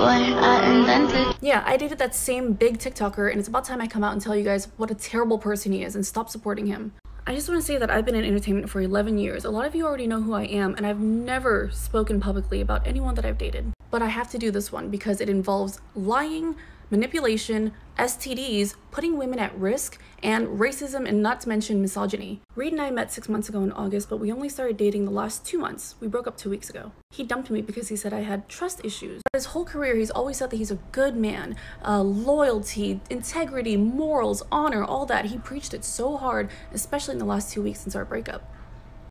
I. Yeah, I dated that same big TikToker, and it's about time I come out and tell you guys what a terrible person he is and stop supporting him. I just want to say that I've been in entertainment for 11 years. A lot of you already know who I am, and I've never spoken publicly about anyone that I've dated. But I have to do this one because it involves lying, manipulation, STDs, putting women at risk, and racism and not to mention misogyny. Reed and I met six months ago in August, but we only started dating the last two months. We broke up two weeks ago. He dumped me because he said I had trust issues. But His whole career, he's always said that he's a good man, uh, loyalty, integrity, morals, honor, all that. He preached it so hard, especially in the last two weeks since our breakup.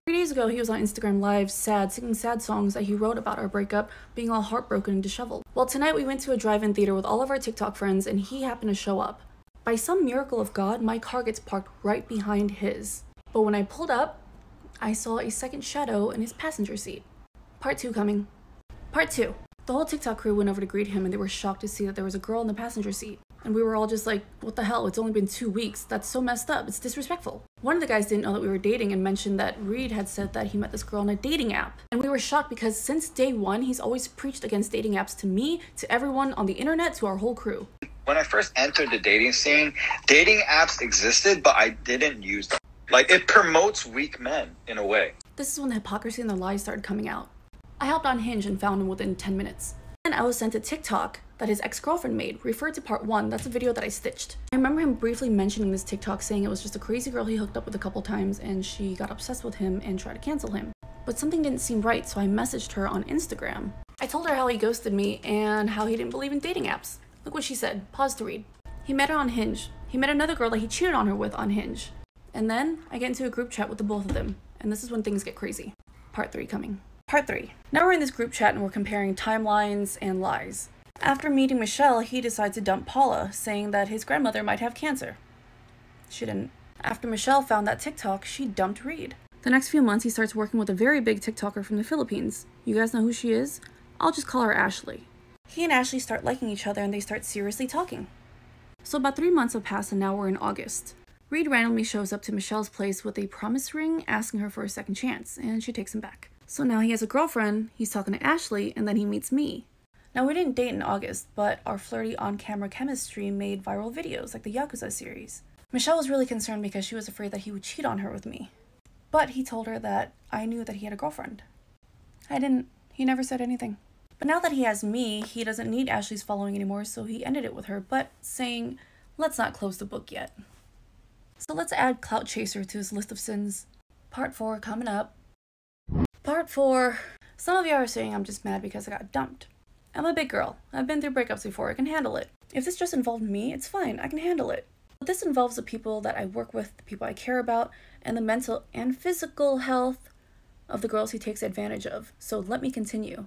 Three days ago, he was on Instagram Live, sad, singing sad songs that he wrote about our breakup, being all heartbroken and disheveled. Well, tonight we went to a drive in theater with all of our TikTok friends, and he happened to show up. By some miracle of God, my car gets parked right behind his. But when I pulled up, I saw a second shadow in his passenger seat. Part 2 coming. Part 2. The whole TikTok crew went over to greet him and they were shocked to see that there was a girl in the passenger seat. And we were all just like, what the hell? It's only been two weeks. That's so messed up. It's disrespectful. One of the guys didn't know that we were dating and mentioned that Reed had said that he met this girl on a dating app. And we were shocked because since day one, he's always preached against dating apps to me, to everyone on the internet, to our whole crew. When I first entered the dating scene, dating apps existed, but I didn't use them. Like, it promotes weak men in a way. This is when the hypocrisy and the lies started coming out. I hopped on Hinge and found him within 10 minutes. Then I was sent a TikTok that his ex-girlfriend made, referred to part one. That's a video that I stitched. I remember him briefly mentioning this TikTok saying it was just a crazy girl he hooked up with a couple times and she got obsessed with him and tried to cancel him. But something didn't seem right, so I messaged her on Instagram. I told her how he ghosted me and how he didn't believe in dating apps. Look what she said. Pause to read. He met her on Hinge. He met another girl that he cheated on her with on Hinge. And then I get into a group chat with the both of them, and this is when things get crazy. Part 3 coming. Part 3. Now we're in this group chat and we're comparing timelines and lies. After meeting Michelle, he decides to dump Paula, saying that his grandmother might have cancer. She didn't. After Michelle found that TikTok, she dumped Reed. The next few months, he starts working with a very big TikToker from the Philippines. You guys know who she is? I'll just call her Ashley. He and Ashley start liking each other and they start seriously talking. So about three months have passed and now we're in August. Reed randomly shows up to Michelle's place with a promise ring asking her for a second chance, and she takes him back. So now he has a girlfriend, he's talking to Ashley, and then he meets me. Now, we didn't date in August, but our flirty on camera chemistry made viral videos like the Yakuza series. Michelle was really concerned because she was afraid that he would cheat on her with me. But he told her that I knew that he had a girlfriend. I didn't. He never said anything. But now that he has me, he doesn't need Ashley's following anymore, so he ended it with her, but saying, let's not close the book yet. So let's add Clout Chaser to his list of sins. Part 4 coming up. Part 4. Some of you are saying I'm just mad because I got dumped. I'm a big girl. I've been through breakups before. I can handle it. If this just involved me, it's fine. I can handle it. But this involves the people that I work with, the people I care about, and the mental and physical health of the girls he takes advantage of. So let me continue.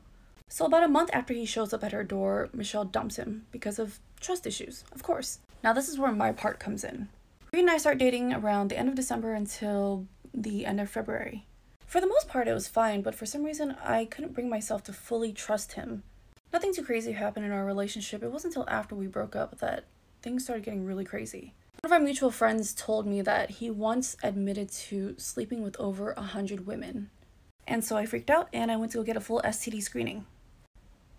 So, about a month after he shows up at her door, Michelle dumps him because of trust issues, of course. Now, this is where my part comes in. Reed and I start dating around the end of December until the end of February. For the most part, it was fine, but for some reason, I couldn't bring myself to fully trust him. Nothing too crazy happened in our relationship. It wasn't until after we broke up that things started getting really crazy. One of our mutual friends told me that he once admitted to sleeping with over a hundred women. And so I freaked out and I went to go get a full STD screening.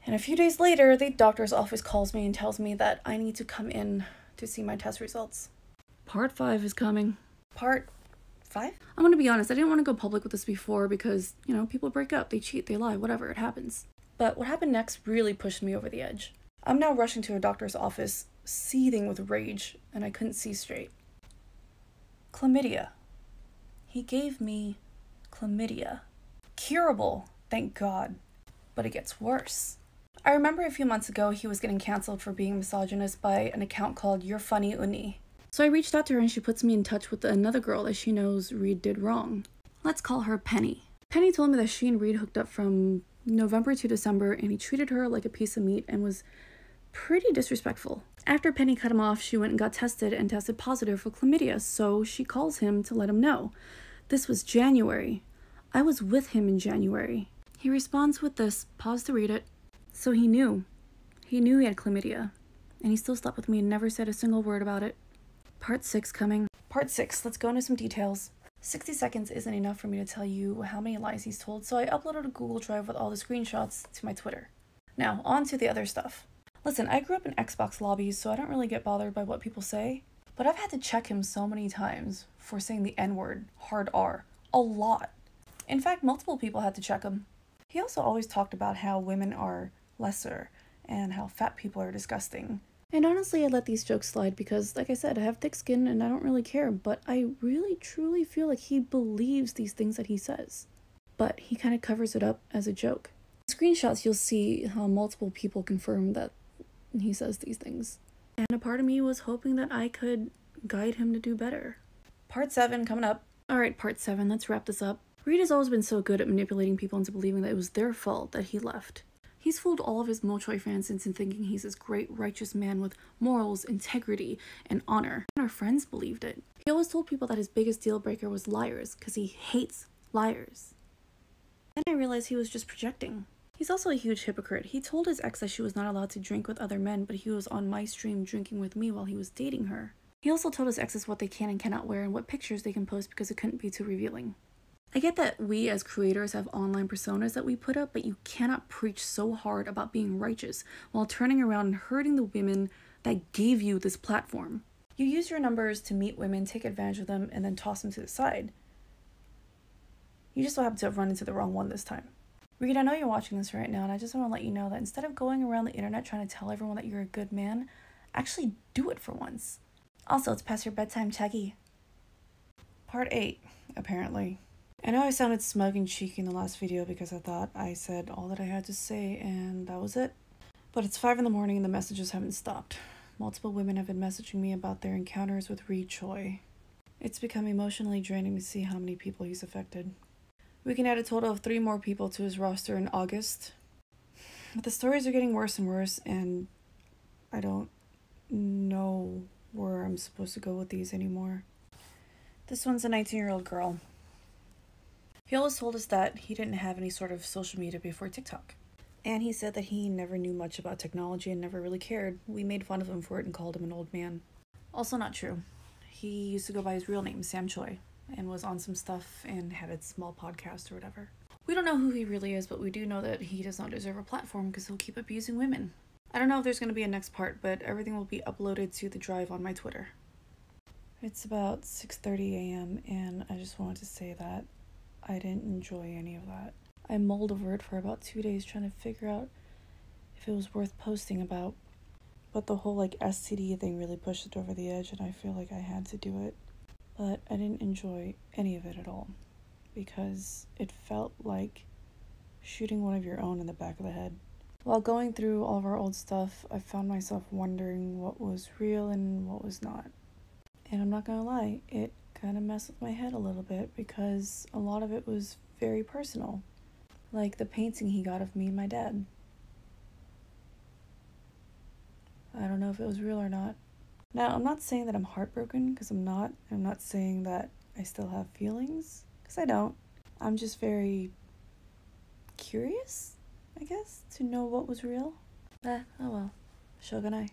And a few days later, the doctor's office calls me and tells me that I need to come in to see my test results. Part 5 is coming. Part 5? I'm gonna be honest, I didn't want to go public with this before because, you know, people break up, they cheat, they lie, whatever, it happens. But what happened next really pushed me over the edge. I'm now rushing to a doctor's office, seething with rage, and I couldn't see straight. Chlamydia. He gave me chlamydia. Curable, thank God. But it gets worse. I remember a few months ago he was getting cancelled for being misogynist by an account called You're Funny Uni. So I reached out to her and she puts me in touch with another girl that she knows Reed did wrong. Let's call her Penny. Penny told me that she and Reed hooked up from November to December and he treated her like a piece of meat and was pretty disrespectful. After Penny cut him off, she went and got tested and tested positive for chlamydia, so she calls him to let him know. This was January. I was with him in January. He responds with this pause to read it. So he knew. He knew he had chlamydia. And he still slept with me and never said a single word about it. Part 6 coming. Part 6, let's go into some details. 60 seconds isn't enough for me to tell you how many lies he's told, so I uploaded a Google Drive with all the screenshots to my Twitter. Now, on to the other stuff. Listen, I grew up in Xbox lobbies, so I don't really get bothered by what people say. But I've had to check him so many times for saying the N word, hard R, a lot. In fact, multiple people had to check him. He also always talked about how women are lesser and how fat people are disgusting. And honestly, I let these jokes slide because, like I said, I have thick skin and I don't really care, but I really truly feel like he believes these things that he says. But he kind of covers it up as a joke. In screenshots, you'll see how multiple people confirm that he says these things. And a part of me was hoping that I could guide him to do better. Part 7 coming up. Alright, part 7, let's wrap this up. Reed has always been so good at manipulating people into believing that it was their fault that he left. He's fooled all of his Mochoy fans into thinking he's this great righteous man with morals, integrity, and honor. And our friends believed it. He always told people that his biggest deal breaker was liars, because he hates liars. Then I realized he was just projecting. He's also a huge hypocrite. He told his ex that she was not allowed to drink with other men, but he was on my stream drinking with me while he was dating her. He also told his exes what they can and cannot wear and what pictures they can post because it couldn't be too revealing. I get that we as creators have online personas that we put up, but you cannot preach so hard about being righteous while turning around and hurting the women that gave you this platform. You use your numbers to meet women, take advantage of them, and then toss them to the side. You just so happen to have run into the wrong one this time. Reed, I know you're watching this right now, and I just want to let you know that instead of going around the internet trying to tell everyone that you're a good man, actually do it for once. Also, it's past your bedtime, Chuggy. Part 8, apparently. I know I sounded smug and cheeky in the last video because I thought I said all that I had to say and that was it. But it's 5 in the morning and the messages haven't stopped. Multiple women have been messaging me about their encounters with Reed Choi. It's become emotionally draining to see how many people he's affected. We can add a total of three more people to his roster in August. But the stories are getting worse and worse, and I don't know where I'm supposed to go with these anymore. This one's a 19 year old girl. He always told us that he didn't have any sort of social media before TikTok. And he said that he never knew much about technology and never really cared. We made fun of him for it and called him an old man. Also, not true. He used to go by his real name, Sam Choi, and was on some stuff and had a small podcast or whatever. We don't know who he really is, but we do know that he does not deserve a platform because he'll keep abusing women. I don't know if there's going to be a next part, but everything will be uploaded to the drive on my Twitter. It's about 6:30 a.m. and I just wanted to say that I didn't enjoy any of that. I mulled over it for about two days trying to figure out if it was worth posting about. But the whole like STD thing really pushed it over the edge, and I feel like I had to do it. But I didn't enjoy any of it at all because it felt like shooting one of your own in the back of the head. While going through all of our old stuff, I found myself wondering what was real and what was not. And I'm not gonna lie, it kind of messed with my head a little bit because a lot of it was very personal. Like the painting he got of me and my dad. I don't know if it was real or not. Now, I'm not saying that I'm heartbroken because I'm not. I'm not saying that I still have feelings because I don't. I'm just very curious, I guess, to know what was real. Eh, oh well. Shoganai.